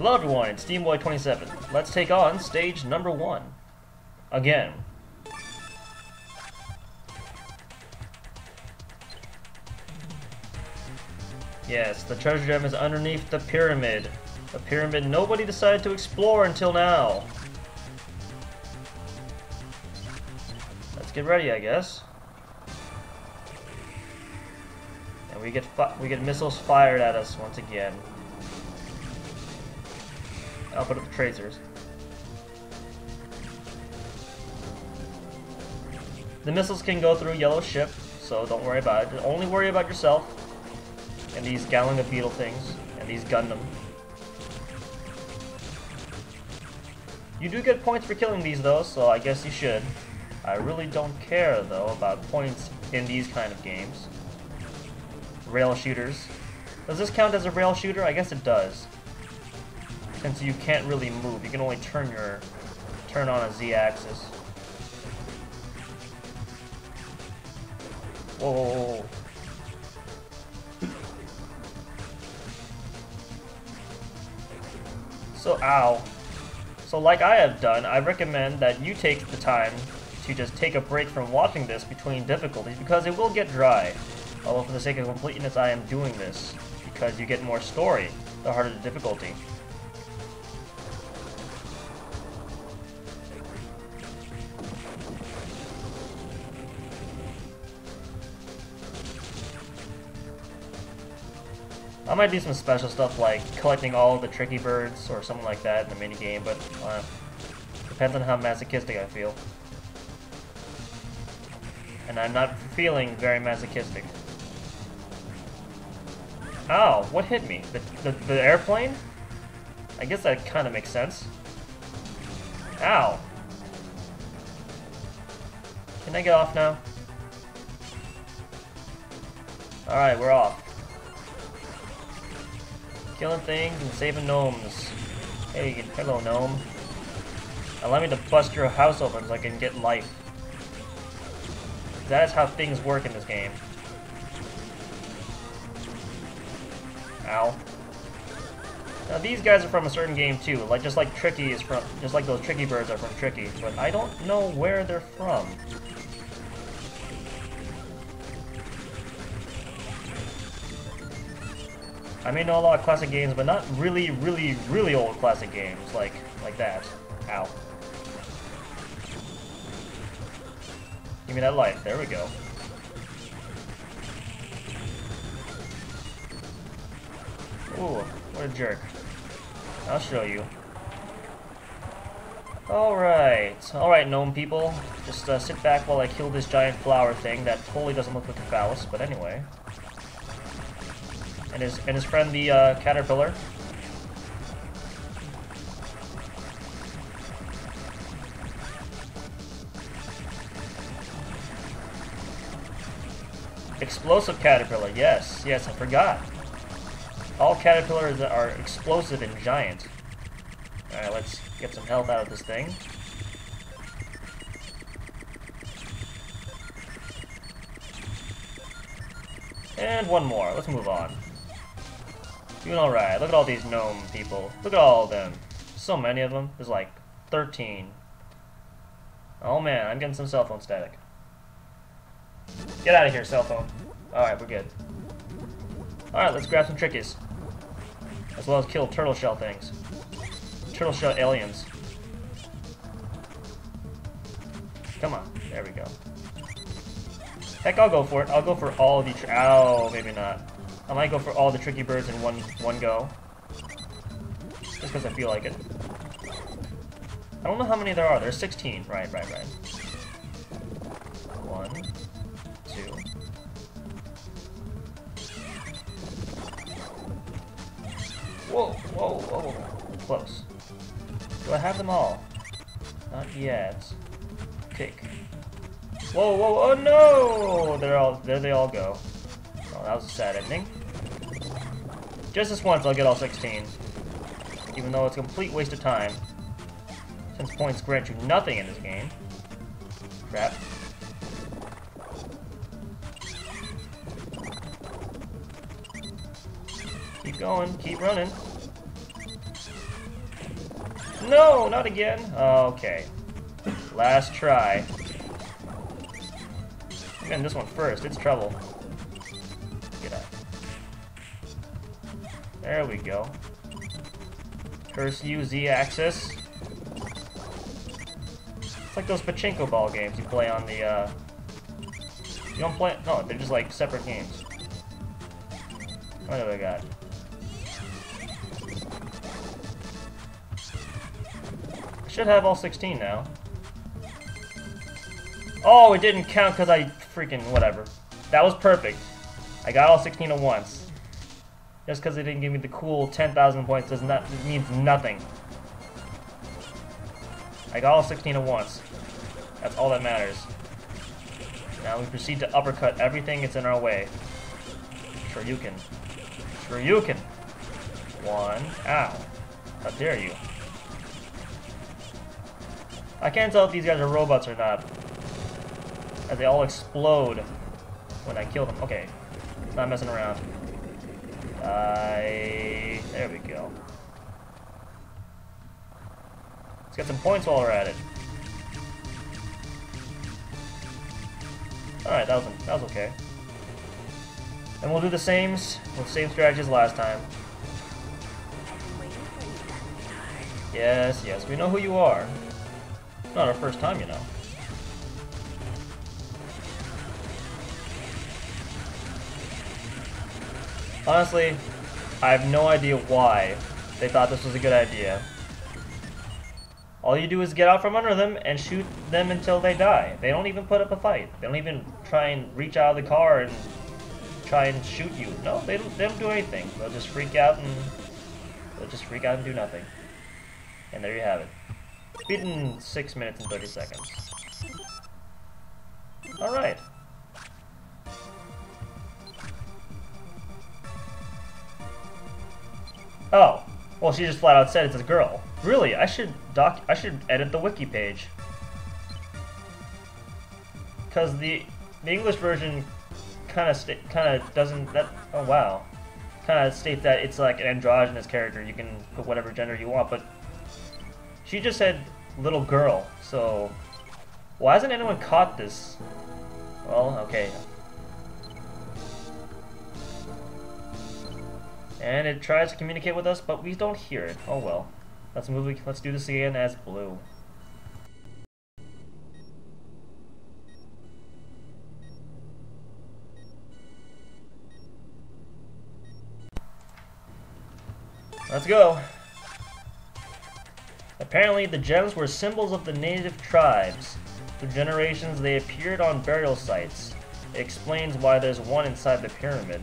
Hello everyone, it's Steamboy27. Let's take on stage number one. Again. Yes, the treasure gem is underneath the pyramid. A pyramid nobody decided to explore until now. Let's get ready, I guess. And we get we get missiles fired at us once again. I'll put up the tracers. The missiles can go through yellow ship, so don't worry about it. Only worry about yourself and these Galaga Beetle things and these Gundam. You do get points for killing these though, so I guess you should. I really don't care though about points in these kind of games. Rail shooters. Does this count as a rail shooter? I guess it does since you can't really move. You can only turn your turn on a z-axis. Whoa. So, ow. So like I have done, I recommend that you take the time to just take a break from watching this between difficulties because it will get dry. Although for the sake of completeness, I am doing this because you get more story the harder the difficulty. I might do some special stuff like collecting all the Flicky birds or something like that in the mini game, but uh, depends on how masochistic I feel. And I'm not feeling very masochistic. Ow, what hit me? The, the, the airplane? I guess that kind of makes sense. Ow. Can I get off now? Alright, we're off. Killing things and saving gnomes. Hey, hello gnome. Allow me to bust your house open so I can get life. That is how things work in this game. Ow. Now these guys are from a certain game too, like just like Flicky is from, just like those Flicky birds are from Flicky, but I don't know where they're from. I may know a lot of classic games, but not really, really, really old classic games like like that. Ow. Give me that life. There we go. Ooh, what a jerk. I'll show you. Alright, alright gnome people. Just uh, sit back while I kill this giant flower thing that totally doesn't look like a phallus, but anyway and his and his friend the uh, caterpillar. Explosive caterpillar, yes, yes, I forgot. All caterpillars are explosive and giant. Alright, let's get some health out of this thing. And one more, let's move on. Doing alright. Look at all these gnome people. Look at all of them. So many of them. There's like 13. Oh man, I'm getting some cell phone static. Get out of here, cell phone. Alright, we're good. Alright, let's grab some Flickies. As well as kill turtle shell things. Turtle shell aliens. Come on. There we go. Heck, I'll go for it. I'll go for all of the... Oh, maybe not. I might go for all the Flicky birds in one one go. Just because I feel like it. I don't know how many there are. There's 16. Right, right, right. One, two. Whoa, whoa, whoa. Close. Do I have them all? Not yet. Take. Whoa, whoa, oh no! They're all, there they all go. Oh, that was a sad ending. Just this once, I'll get all 16. Even though it's a complete waste of time. Since points grant you nothing in this game. Crap. Keep going, keep running. No, not again. Okay. Last try. Again, this one first. It's trouble. There we go. Curse you, Z-axis. It's like those pachinko ball games you play on the, uh... You don't play... No, they're just like separate games. What do I got? I should have all 16 now. Oh, it didn't count because I freaking... whatever. That was perfect. I got all 16 at once. Just because they didn't give me the cool 10,000 points does not it means nothing. I got all 16 at once. That's all that matters. Now we proceed to uppercut everything that's in our way. Sure you can. Sure you can. One. Ow. How dare you. I can't tell if these guys are robots or not. As they all explode when I kill them. Okay. Not messing around. I... There we go. Let's get some points while we're at it. Alright, that was, that was okay. And we'll do the same with same strategies last time. Yes, yes, we know who you are. Not our first time, you know. Honestly, I have no idea why they thought this was a good idea. All you do is get out from under them and shoot them until they die. They don't even put up a fight. They don't even try and reach out of the car and try and shoot you. No, they don't, they don't do anything. They'll just freak out and they'll just freak out and do nothing. And there you have it. Beaten 6 minutes and 30 seconds. Alright. Oh. Well, she just flat out said it's a girl. Really, I should doc. I should edit the wiki page. Because the the English version kind of kind of doesn't that. Oh wow. Kind of state that it's like an androgynous character. You can put whatever gender you want, but she just said little girl. So why hasn't anyone caught this? Well, okay. And it tries to communicate with us, but we don't hear it. Oh well. Let's move. Let's do this again as blue. Let's go. Apparently, the gems were symbols of the native tribes. For generations, they appeared on burial sites. It explains why there's one inside the pyramid.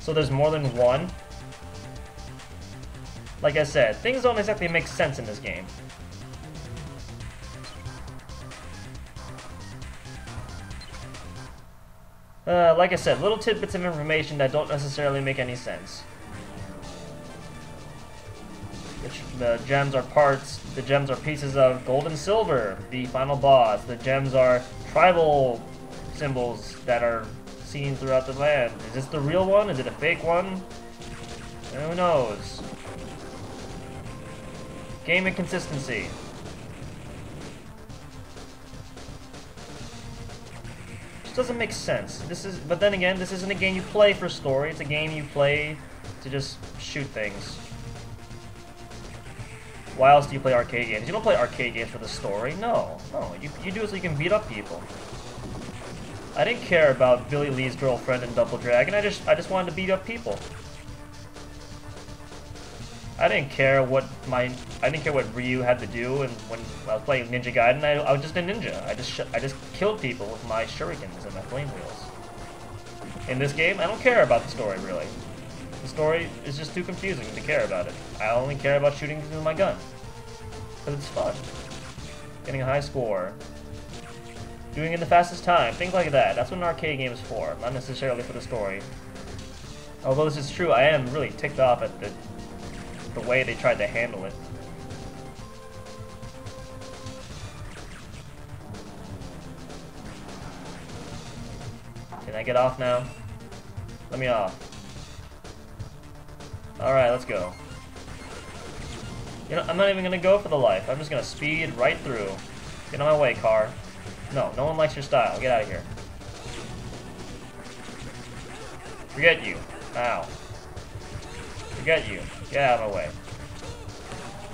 So there's more than one? Like I said, things don't exactly make sense in this game. Uh, like I said, little tidbits of information that don't necessarily make any sense. Which the gems are parts, the gems are pieces of gold and silver, the final boss. The gems are tribal symbols that are seen throughout the land. Is this the real one? Is it a fake one? Who knows? Game inconsistency. Just doesn't make sense. This is, but then again, this isn't a game you play for story. It's a game you play to just shoot things. Why else do you play arcade games? You don't play arcade games for the story. No, no. You, you do it so you can beat up people. I didn't care about Billy Lee's girlfriend in Double Dragon. I just I just wanted to beat up people. I didn't care what my I didn't care what Ryu had to do, and when I was playing Ninja Gaiden, I, I was just a ninja. I just I just killed people with my shurikens and my flame wheels. In this game, I don't care about the story really. The story is just too confusing to care about it. I only care about shooting with my gun because it's fun. Getting a high score, doing it the fastest time, things like that. That's what an arcade game is for, not necessarily for the story. Although this is true, I am really ticked off at the the way they tried to handle it. Can I get off now? Let me off. Alright, let's go. You know, I'm not even gonna go for the life. I'm just gonna speed right through. Get on my way, car. No, no one likes your style. Get out of here. Forget you. Ow. Forget you. Get out of my way.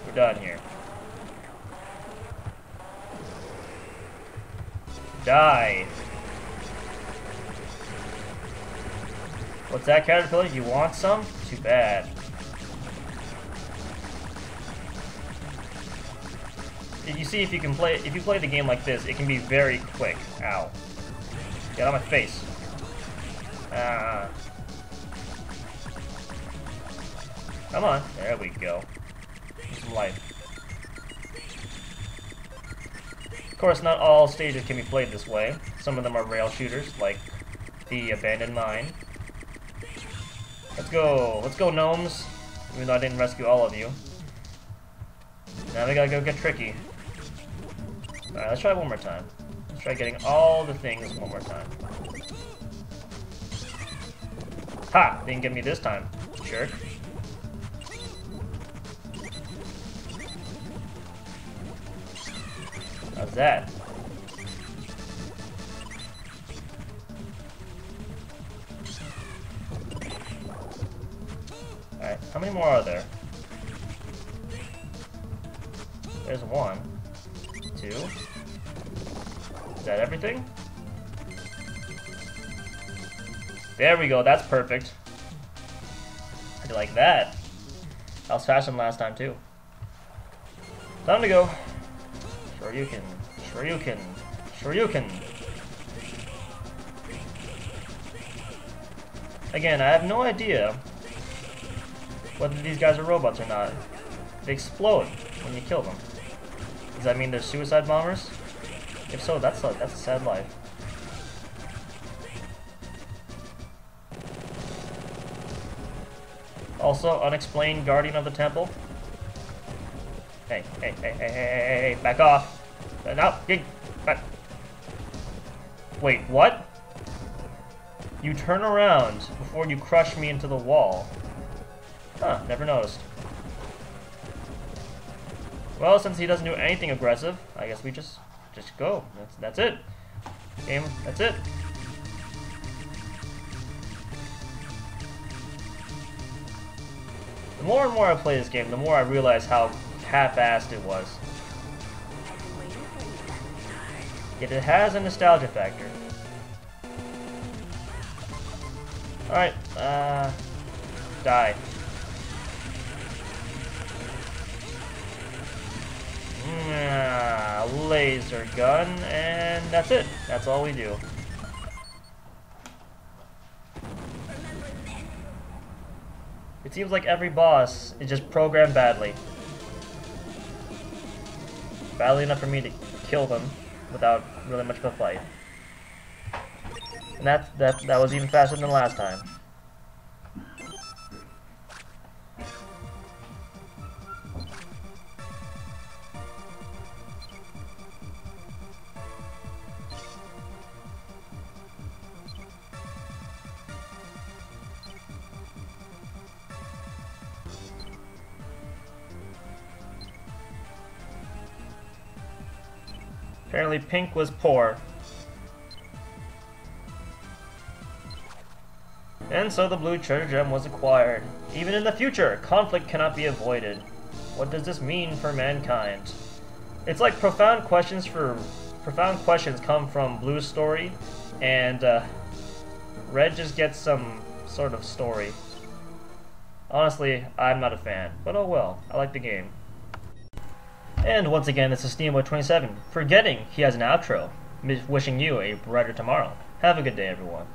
We're done here. Die. What's that, Caterpillar? You want some? Too bad. You see, if you can play, if you play the game like this, it can be very quick. Ow. Get on my face. Ah. Come on. There we go. Some life. Of course, not all stages can be played this way. Some of them are rail shooters, like the Abandoned Mine. Let's go. Let's go, gnomes. Even though I didn't rescue all of you. Now we gotta go get Flicky. Alright, let's try one more time. Let's try getting all the things one more time. Ha! Didn't get me this time, jerk. How's that? Alright, how many more are there? There's one. Two. Is that everything? There we go, that's perfect. I like that. I was faster than last time too. Time to go. Sure you can. Sure you can. Sure you can. Again, I have no idea whether these guys are robots or not. They explode when you kill them. Does that mean they're suicide bombers? If so, that's a, that's a sad life. Also, unexplained guardian of the temple. Hey, hey, hey, hey, hey, hey, hey, back off. Uh, no. Wait, what? You turn around before you crush me into the wall. Huh, never noticed. Well, since he doesn't do anything aggressive, I guess we just just go. That's that's it. Game, that's it. The more and more I play this game, the more I realize how half-assed it was. Yet it has a nostalgia factor. Alright, uh... Die. Mm, laser gun, and that's it. That's all we do. It seems like every boss is just programmed badly. Badly enough for me to kill them without really much of a fight. And that, that, that was even faster than last time. Apparently Pink was poor. And so the blue treasure gem was acquired. Even in the future, conflict cannot be avoided. What does this mean for mankind? It's like profound questions for profound questions come from Blue's story, and uh, Red just gets some sort of story. Honestly, I'm not a fan, but oh well. I like the game. And once again, this is Steamboy27, forgetting he has an outro, wishing you a brighter tomorrow. Have a good day, everyone.